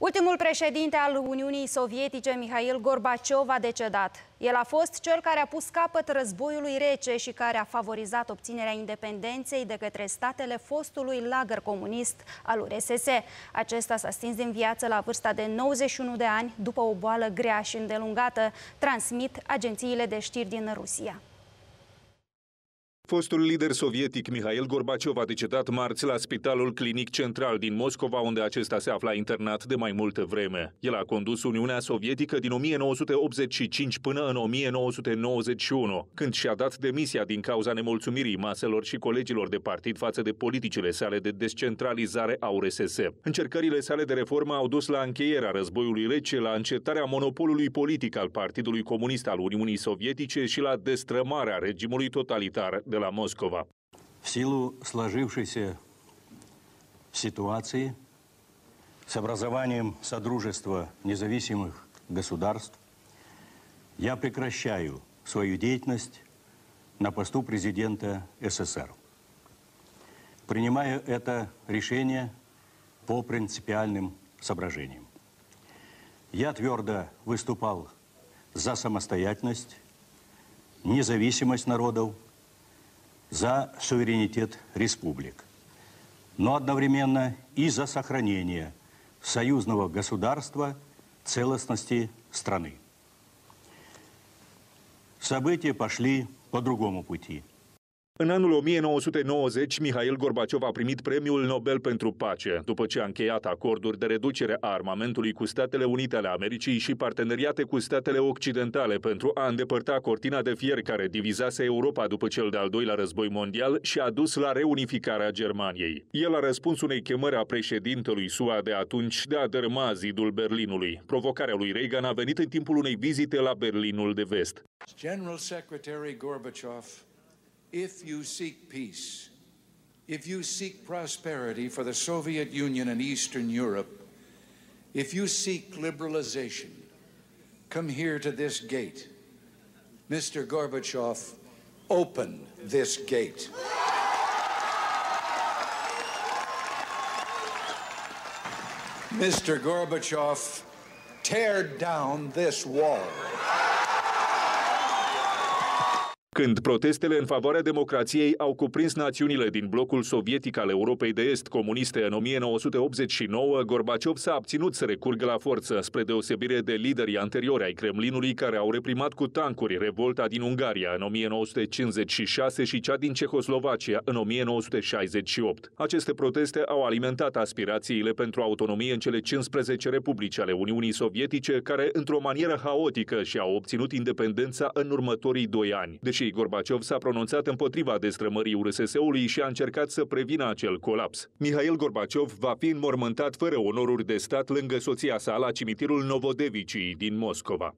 Ultimul președinte al Uniunii Sovietice, Mihail Gorbaciov, a decedat. El a fost cel care a pus capăt războiului rece și care a favorizat obținerea independenței de către statele fostului lagăr comunist al URSS. Acesta s-a stins din viață la vârsta de 91 de ani după o boală grea și îndelungată, transmit agențiile de știri din Rusia. Fostul lider sovietic Mihail Gorbaciov a decedat marți la Spitalul Clinic Central din Moscova, unde acesta se afla internat de mai multă vreme. El a condus Uniunea Sovietică din 1985 până în 1991, când și-a dat demisia din cauza nemulțumirii maselor și colegilor de partid față de politicile sale de descentralizare a URSS. Încercările sale de reformă au dus la încheierea războiului rece, la încetarea monopolului politic al Partidului Comunist al Uniunii Sovietice și la destrămarea regimului totalitar de la Москва. В силу сложившейся ситуации с образованием Содружества независимых государств я прекращаю свою деятельность на посту президента СССР. Принимаю это решение по принципиальным соображениям. Я твердо выступал за самостоятельность, независимость народов – за суверенитет республик, но одновременно и за сохранение союзного государства целостности страны. События пошли по другому пути – În anul 1990, Mihail Gorbaciov a primit Premiul Nobel pentru Pace, după ce a încheiat acorduri de reducere a armamentului cu Statele Unite ale Americii și parteneriate cu statele occidentale pentru a îndepărta cortina de fier care divizase Europa după cel de-al doilea război mondial și a dus la reunificarea Germaniei. El a răspuns unei chemări a președintelui SUA de atunci de a dărâma zidul Berlinului. Provocarea lui Reagan a venit în timpul unei vizite la Berlinul de Vest. General Secretary Gorbachev if you seek peace, if you seek prosperity for the Soviet Union and Eastern Europe, if you seek liberalization, come here to this gate. Mr. Gorbachev, open this gate. Mr. Gorbachev, tear down this wall. Când protestele în favoarea democrației au cuprins națiunile din blocul sovietic al Europei de Est comuniste în 1989, Gorbaciov s-a abținut să recurgă la forță, spre deosebire de liderii anteriori ai Kremlinului care au reprimat cu tancuri revolta din Ungaria în 1956 și cea din Cehoslovacia în 1968. Aceste proteste au alimentat aspirațiile pentru autonomie în cele 15 republici ale Uniunii Sovietice, care, într-o manieră haotică, și-au obținut independența în următorii doi ani. Deși Gorbaciov s-a pronunțat împotriva destrămării URSS-ului și a încercat să prevină acel colaps. Mihail Gorbaciov va fi înmormântat fără onoruri de stat lângă soția sa la cimitirul Novodevicii din Moscova.